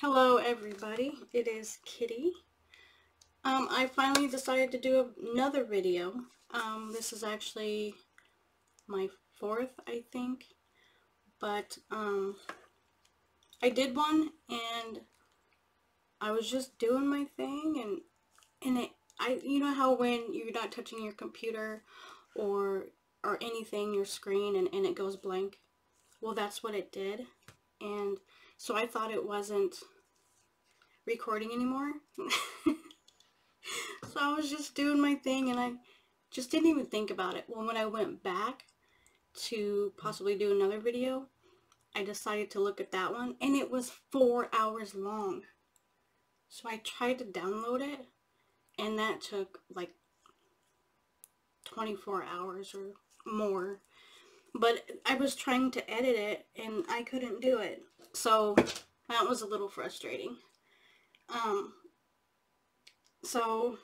Hello everybody, it is Kitty. Um, I finally decided to do another video. Um, this is actually my fourth, I think. But, um, I did one and I was just doing my thing and, and it, I, you know how when you're not touching your computer or, or anything, your screen, and, and it goes blank? Well, that's what it did. And so I thought it wasn't recording anymore. so I was just doing my thing and I just didn't even think about it. Well, when I went back to possibly do another video, I decided to look at that one and it was four hours long. So I tried to download it and that took like 24 hours or more but I was trying to edit it and I couldn't do it. So that was a little frustrating. Um, so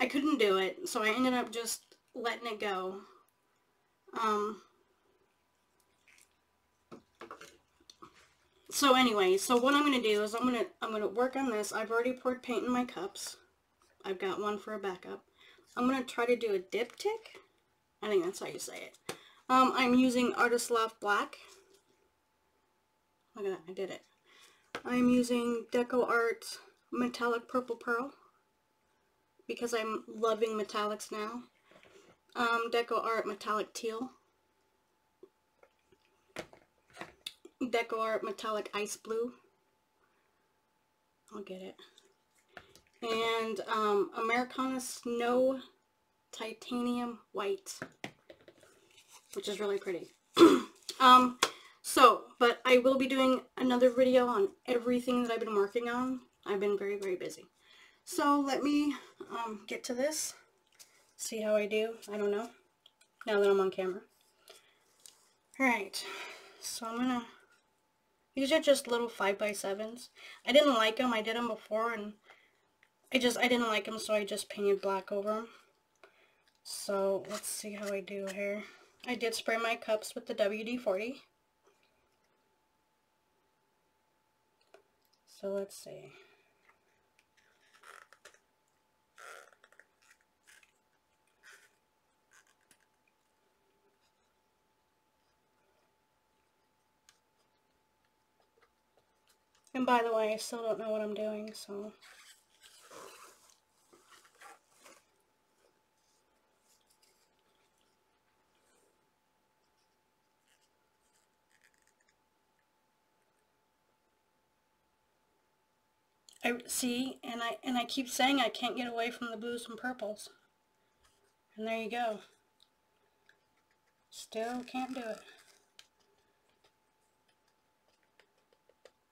I couldn't do it. So I ended up just letting it go. Um, so anyway, so what I'm going to do is I'm going to I'm going to work on this. I've already poured paint in my cups. I've got one for a backup. I'm going to try to do a diptych. I think that's how you say it. Um, I'm using Artist Loft Black. Look at that, I did it. I'm using Deco Art Metallic Purple Pearl because I'm loving metallics now. Um, Deco Art Metallic Teal. Deco Art Metallic Ice Blue. I'll get it. And um, Americana Snow Titanium White which is really pretty. um, so, but I will be doing another video on everything that I've been working on. I've been very, very busy. So let me um, get to this, see how I do. I don't know, now that I'm on camera. Alright, so I'm gonna, these are just little 5x7s. I didn't like them, I did them before, and I just, I didn't like them, so I just painted black over them. So, let's see how I do here. I did spray my cups with the WD-40. So let's see. And by the way, I still don't know what I'm doing, so... I see, and I and I keep saying I can't get away from the blues and purples. And there you go. Still can't do it.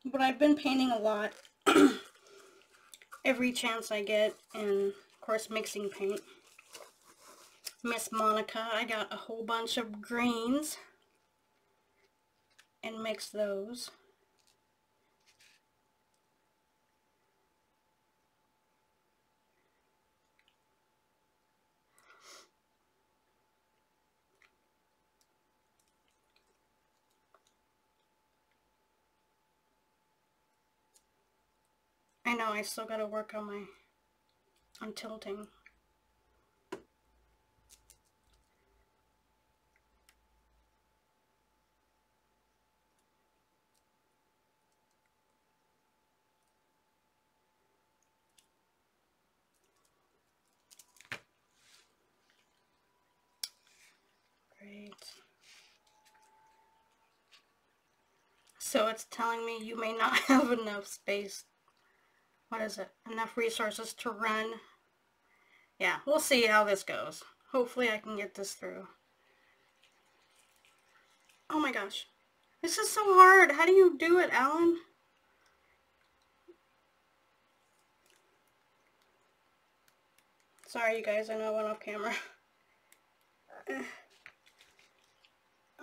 But I've been painting a lot every chance I get, and of course mixing paint. Miss Monica, I got a whole bunch of greens and mixed those. I know, I still gotta work on my, on tilting. So it's telling me you may not have enough space what is it, enough resources to run. Yeah, we'll see how this goes. Hopefully I can get this through. Oh my gosh. This is so hard. How do you do it, Alan? Sorry, you guys. I know I went off camera.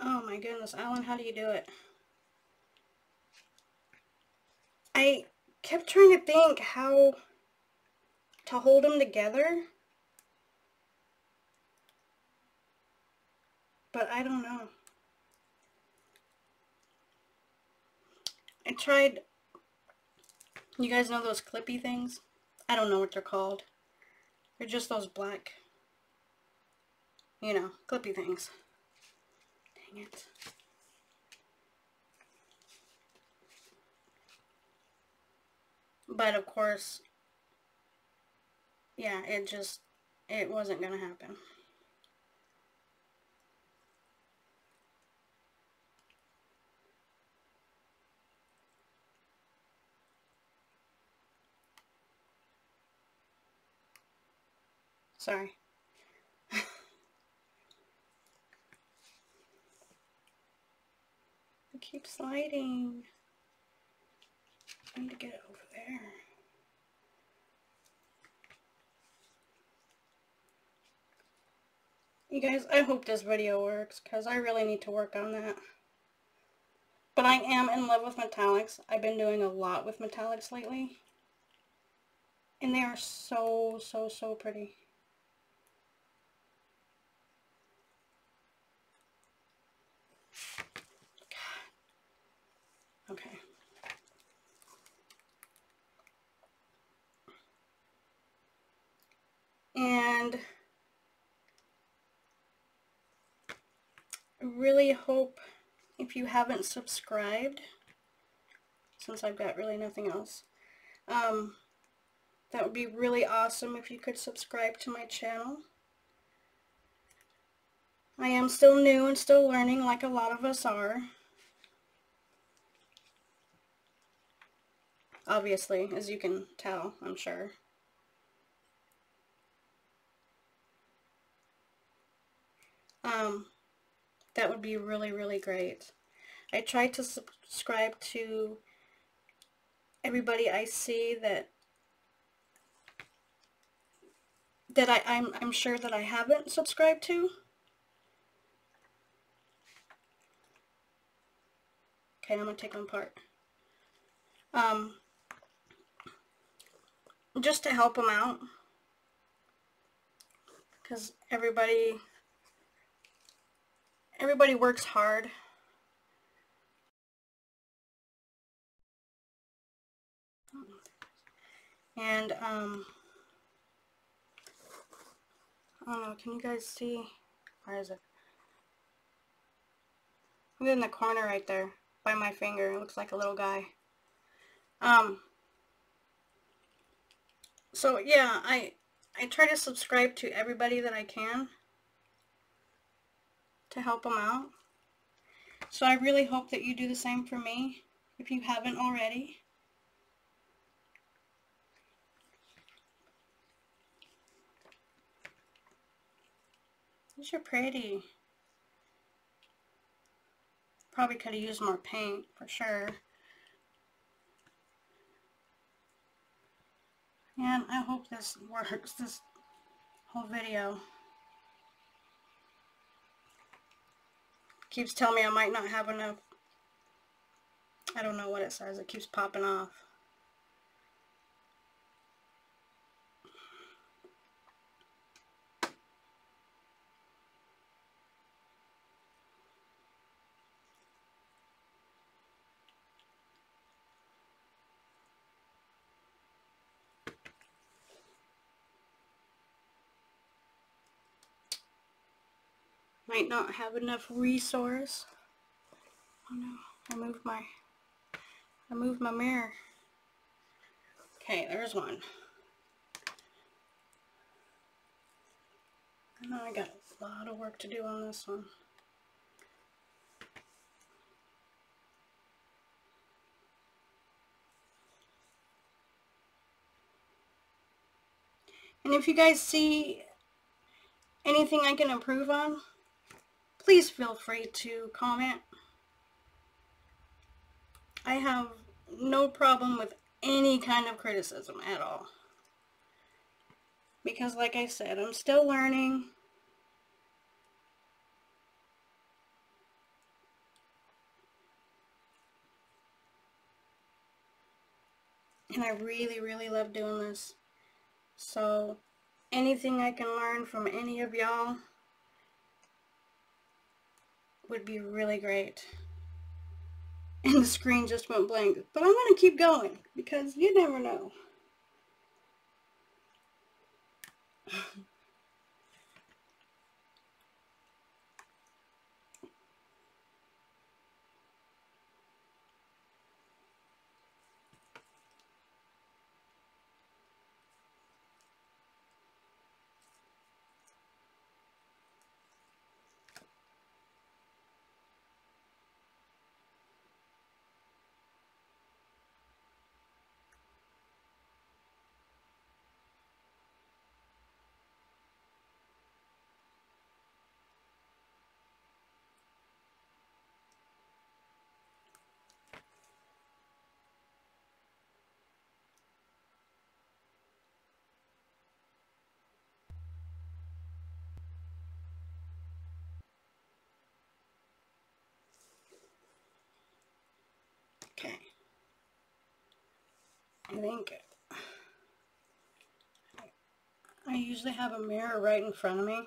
oh my goodness. Alan, how do you do it? I kept trying to think how to hold them together. But I don't know. I tried You guys know those clippy things? I don't know what they're called. They're just those black, you know, clippy things. Dang it. But of course, yeah, it just, it wasn't going to happen. Sorry. it keeps sliding. I need to get it over there. You guys, I hope this video works because I really need to work on that. But I am in love with metallics. I've been doing a lot with metallics lately. And they are so, so, so pretty. Okay. And really hope if you haven't subscribed, since I've got really nothing else, um, that would be really awesome if you could subscribe to my channel. I am still new and still learning like a lot of us are. Obviously, as you can tell, I'm sure. Um, that would be really, really great. I try to subscribe to everybody I see that that I, I'm, I'm sure that I haven't subscribed to. Okay, I'm going to take them apart. Um, just to help them out. Because everybody everybody works hard. And, um, I don't know, can you guys see? Where is it? I'm in the corner right there by my finger. It looks like a little guy. Um, so yeah, I, I try to subscribe to everybody that I can to help them out. So I really hope that you do the same for me if you haven't already. These are pretty. Probably could have used more paint for sure. And I hope this works, this whole video. Keeps telling me I might not have enough. I don't know what it says. It keeps popping off. Might not have enough resource. Oh no, I moved my, I moved my mirror. Okay, there's one. I know I got a lot of work to do on this one. And if you guys see anything I can improve on, please feel free to comment. I have no problem with any kind of criticism at all. Because like I said, I'm still learning. And I really, really love doing this. So, anything I can learn from any of y'all would be really great. and the screen just went blank. But I'm going to keep going because you never know. Okay. I think I usually have a mirror right in front of me,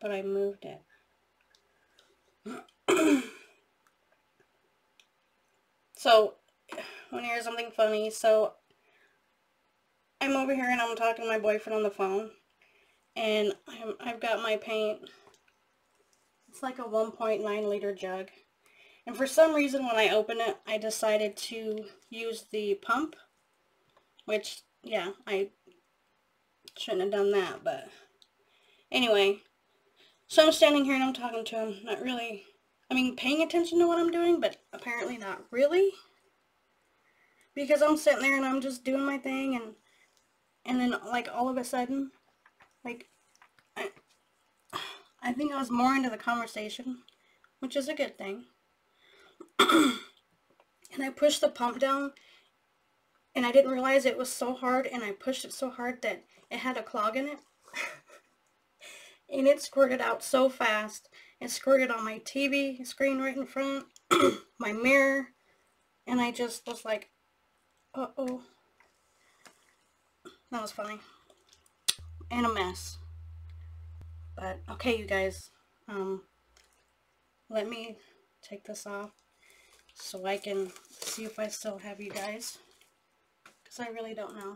but I moved it. so, want to hear something funny? So, I'm over here and I'm talking to my boyfriend on the phone, and I'm, I've got my paint. It's like a 1.9 liter jug. And for some reason when I open it, I decided to use the pump. Which, yeah, I shouldn't have done that, but anyway. So I'm standing here and I'm talking to him, not really, I mean, paying attention to what I'm doing, but apparently not really. Because I'm sitting there and I'm just doing my thing and, and then, like, all of a sudden, like, I, I think I was more into the conversation, which is a good thing. and I pushed the pump down and I didn't realize it was so hard and I pushed it so hard that it had a clog in it. and it squirted out so fast. It squirted on my TV screen right in front, my mirror, and I just was like, uh-oh. That was funny. And a mess. But, okay, you guys. Um, let me take this off so I can see if I still have you guys because I really don't know.